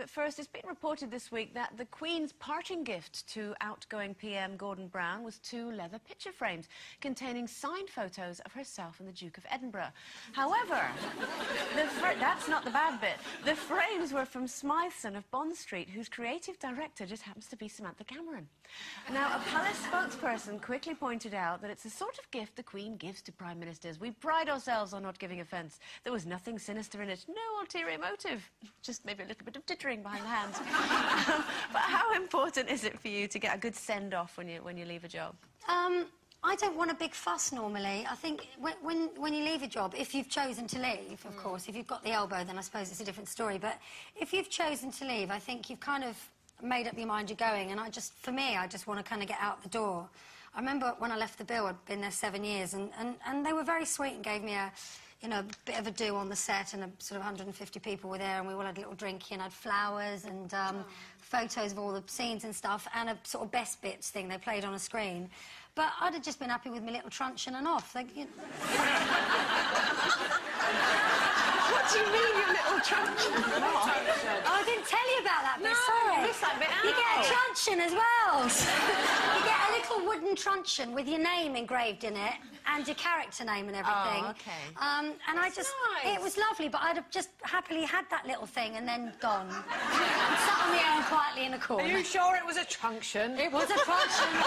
But first, it's been reported this week that the Queen's parting gift to outgoing PM Gordon Brown was two leather picture frames containing signed photos of herself and the Duke of Edinburgh. However, that's not the bad bit. The frames were from Smythson of Bond Street, whose creative director just happens to be Samantha Cameron. Now, a palace spokesperson quickly pointed out that it's the sort of gift the Queen gives to prime ministers. We pride ourselves on not giving offence. There was nothing sinister in it, no ulterior motive, just maybe a little bit of tittering behind the hands. um, but how important is it for you to get a good send off when you when you leave a job? Um, I don't want a big fuss normally. I think when, when, when you leave a job, if you've chosen to leave, of mm. course, if you've got the elbow, then I suppose it's a different story. But if you've chosen to leave, I think you've kind of made up your mind you're going. And I just, for me, I just want to kind of get out the door. I remember when I left the Bill, I'd been there seven years, and, and, and they were very sweet and gave me a you know, a bit of a do on the set, and a, sort of 150 people were there, and we all had a little drink, and had flowers and um, oh. photos of all the scenes and stuff, and a sort of best bits thing they played on a screen. But I'd have just been happy with my little truncheon and off. Like, you know. what do you mean, your little truncheon? oh, I didn't tell you about that bit, no, sorry. that bit out. You get a truncheon as well. you get a little wooden truncheon with your name engraved in it, and your character name and everything. Oh, okay. Um, and That's I just, nice. it was lovely, but I'd have just happily had that little thing and then gone. sat on my own quietly in a corner. Are you sure it was a truncheon? It was a truncheon.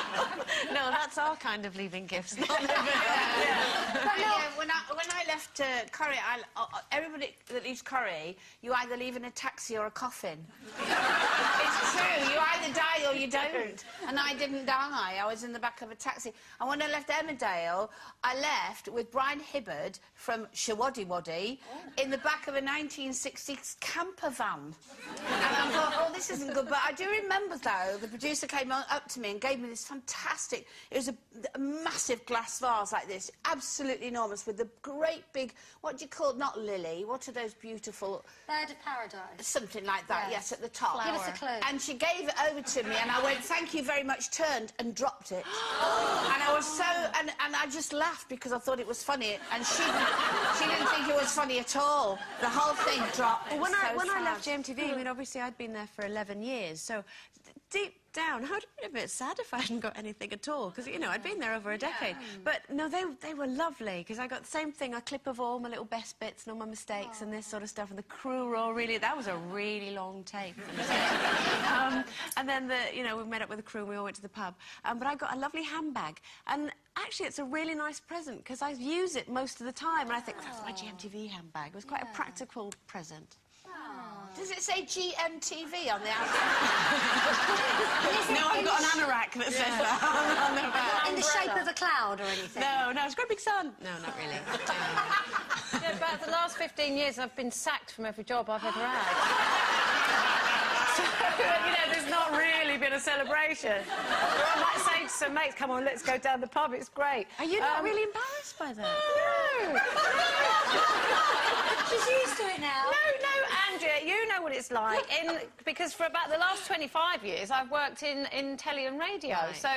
no, that's our kind of leaving gifts, not yeah. yeah. But no, yeah, when I when I left uh, Corrie, I, uh, everybody that leaves Corrie, you either leave in a taxi or a coffin. it's true. You either die or you don't. And I didn't die. I was in the back of a taxi. And when I left Emmerdale, I left with Brian Hibbard from Showaddywaddy oh. in the back of a 1960s camper van. and I thought, oh, this isn't good. But I do remember, though, the producer came up to me and gave me this fantastic... It was a, a massive glass vase like this, absolutely enormous, with the great big... What do you call... it? Not lily. What are those beautiful... Bird of paradise. Something like that, yes, yes at the top. Flower. Give us a clue. And she gave it over to me, and I went, thank you very much, turned and dropped it. and I was so... And, and I just laughed because I thought it was funny, and she, she didn't think it was funny at all. The whole thing dropped. Well, when, I, so when I left GMTV, I mean, obviously I'd been there for 11 years, so deep down, I'd be a bit sad if I hadn't got anything at all, because, you know, I'd been there over a decade. Yeah. But, no, they, they were lovely, because I got the same thing, a clip of all my little best bits and all my mistakes and this sort of stuff, and the crew were all really... That was a really long tape. um, and then, the, you know, we met up with the crew and we all went to the pub. Um, but I got a lovely handbag, and actually it's a really nice present, because I use it most of the time, and I think, that's my oh. GMTV handbag. It was quite yeah. a practical present. Oh. Does it say GMTV on the outside? no, I've got an anorak that says yeah. that. in the shape of a cloud or anything? No, no, it's got a big sun. No, not really. yeah, about the last 15 years, I've been sacked from every job I've ever had. so, you know, there's not really been a celebration. I might say to some mates, come on, let's go down the pub, it's great. Are you not um, really embarrassed by that? No! She's used to it now. No, you know what it's like. In, because for about the last 25 years, I've worked in, in telly and radio. Right. So,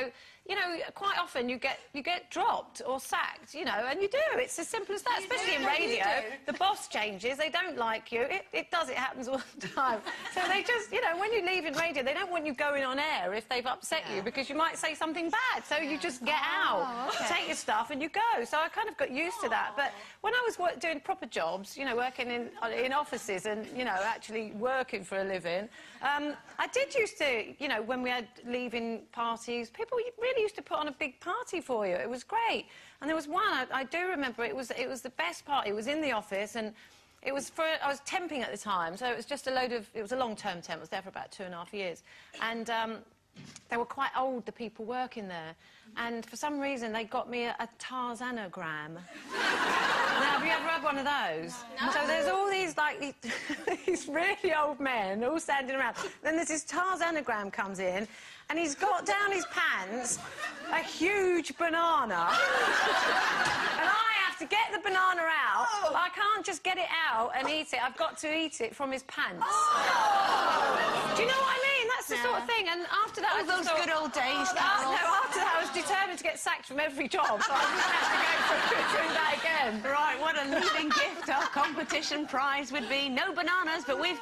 you know, quite often you get you get dropped or sacked, you know, and you do. It's as simple as that, you especially do, in radio. The boss changes, they don't like you. It, it does, it happens all the time. so they just, you know, when you leave in radio, they don't want you going on air if they've upset yeah. you because you might say something bad. So you just get oh, out, okay. take your stuff and you go. So I kind of got used to that. But when I was work, doing proper jobs, you know, working in, in offices and, you know, actually working for a living, um, I did used to, you know, when we had leaving parties, people really used to put on a big party for you. It was great. And there was one, I, I do remember, it was, it was the best party. It was in the office and it was for, I was temping at the time, so it was just a load of, it was a long-term temp. I was there for about two and a half years. And um, they were quite old, the people working there. And for some reason, they got me a, a Tarzanogram. now, have you ever had one of those? No. So there's all these, like, these really old men all standing around. Then there's this Tarzanogram comes in, and he's got down his pants a huge banana. and I have to get the banana out. Oh. I can't just get it out and eat it. I've got to eat it from his pants. Oh. Do you know what I mean? That's the sort of thing. And after that, all I those thought, good old oh, days. Oh, after, no, after that, I was determined to get sacked from every job. So I just have to go through that again. Right, what a leading gift our competition prize would be. No bananas, but we've